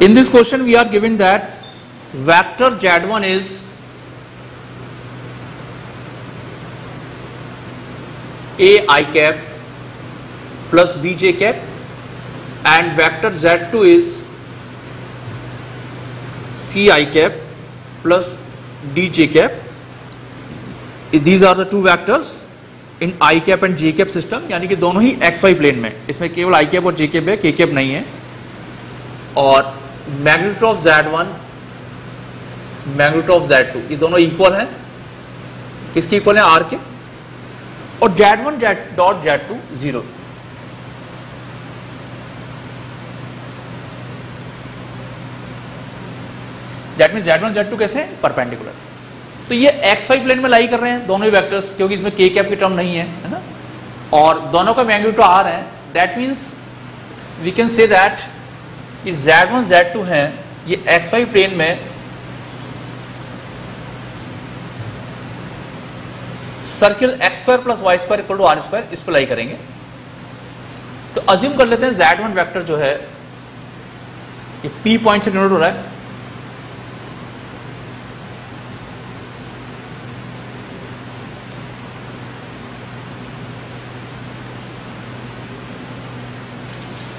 In this question, we are given that vector Z1 is A i cap plus B j cap and vector Z2 is C i cap plus D j cap. These are the two vectors in I cap and J cap system यानी कि दोनों ही x Y plane में इसमें केवल आई cap और जे cap है के cap नहीं है और magnitude of Z one, magnitude of Z two, ये दोनों इक्वल हैं। किसके इक्वल है? R K. और Z one Z dot Z two zero that mean Z one Z two कैसे? परपेंडिकुलर तो ये एक्स वाई प्लेन में लाई कर रहे हैं दोनों ही वेक्टर्स क्योंकि इसमें के कैप की टर्म नहीं है है ना? और दोनों का मैग्नीट्यूड आर है। That means we can say that one Z two है, ये वाई प्लेन में circle X square plus Y square equal to R square इस पर लाई करेंगे। तो अज्यूम कर लेते हैं जेड वन वैक्टर जो है, ये पी पॉइंट से डिनोट हो रहा है।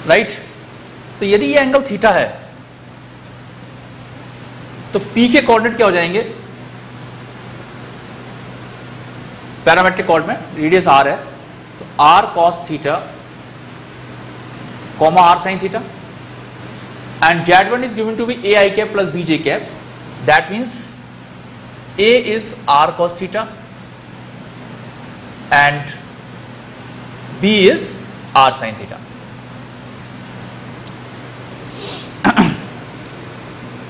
राइट तो यदि ये एंगल थीटा है तो पी के कोऑर्डिनेट क्या हो जाएँगे? पैरामेट्रिक कोऑर्ड में रेडियस आर है तो R cos theta comma R sine theta and Z one is given to be A I cap plus B cap that means A is R cos theta and B is R sine theta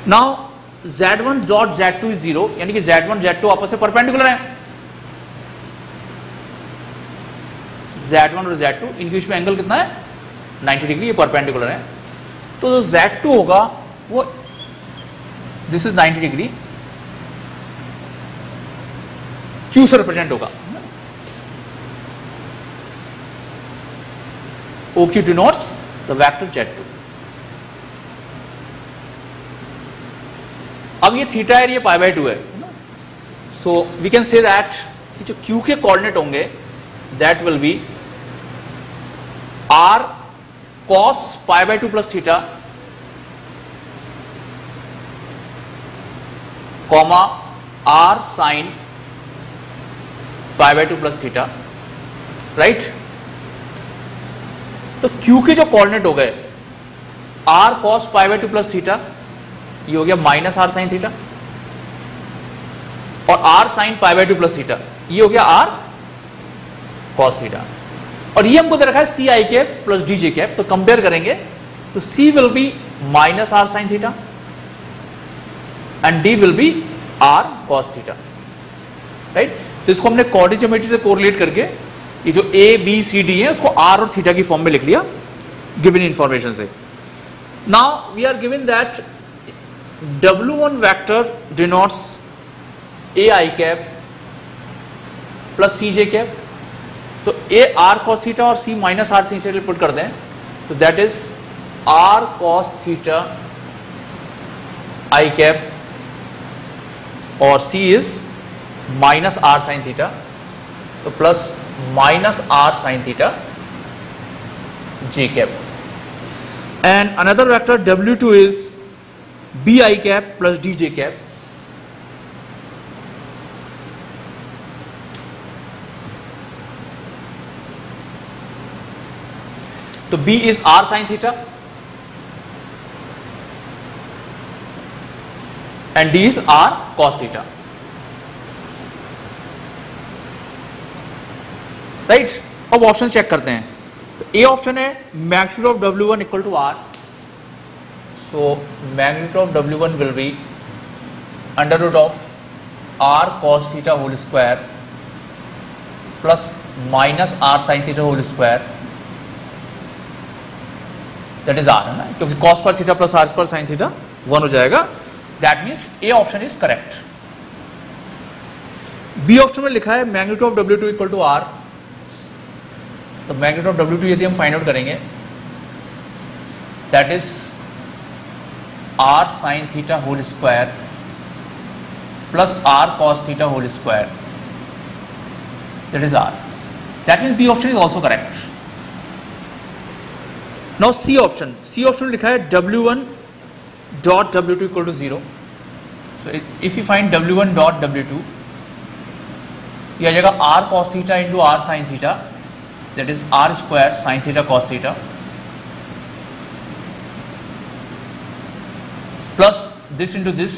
now z1 one dot z2 is zero यानी कि z1 one Z to आपस से perpendicular है। Z1 और z2 इनके बीच में angle कितना है? 90 डिग्री ये परपेंडिकुलर है। तो जो z2 होगा, वो दिस इज़ 90 डिग्री क्यू से रिप्रेजेंट होगा। OQ denotes the vector z2 अब ये थीटा है ये पाई बाई टू है। So we can say that कि जो क्यू के कोऑर्डिनेट होंगे that will be R cos pi by two plus theta comma R sine pi by two plus theta right तो क्यू के जो कोऑर्डिनेट हो गए R cos pi by two plus theta ये हो गया माइनस आर साइन थीटा और R sine pi by two plus theta. ये हो गया आर कॉस थीटा। और ये हमको दे रखा है C I cap plus D J cap. तो कंपेयर करेंगे तो C will be minus R sine theta and D will be R cos theta. Right? तो इसको हमने कॉर्डिजोमेट्री से कोरिलेट करके ये जो ए बी सी डी है, उसको आर और थीटा की फॉर्म में लिख लिया गिवन इंफॉर्मेशन से। Now we are given that W1 vector denotes a i cap plus C J cap तो ए आर कॉस थीटा और C minus R C put कर दें। तो that is R cos theta I cap और C is minus R sine theta तो plus minus R sine theta J cap and another vector W two is B I cap plus D J cap तो B is R sine theta and D is R cos theta right अब option check करते हैं। तो A option है magnitude of W one equal to R So magnitude of W1 will be under root of r cos theta whole square plus minus r sin theta whole square that is r है ना क्योंकि cos square theta plus r square sin theta one हो जाएगा that means A option is correct. B option में लिखा है magnitude of W2 equal to R तो magnitude of W2 यदि हम फाइंड आउट करेंगे that is R sine theta whole square plus R cos theta whole square that is R that mean B option is also correct now C option C option लिखा है W one dot W two equal to zero so if you find W one dot W two ये आ जाएगा R cos theta into R sine theta that is R square sine theta cos theta plus this into this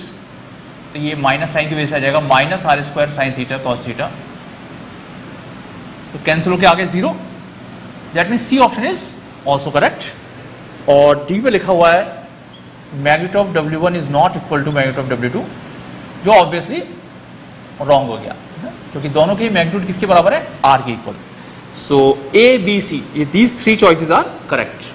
तो ये minus sine की वजह से आ जाएगा minus R square sine theta cos theta तो कैंसिल होकर आ गया zero that mean C option is also correct और डी पे लिखा हुआ है magnet of W one is not equal to magnet of W two जो ऑब्वियसली रॉन्ग हो गया क्योंकि दोनों की मैग्नीट्यूड किसके बराबर है? आर के इक्वल सो ए बी सी ये these three choices are correct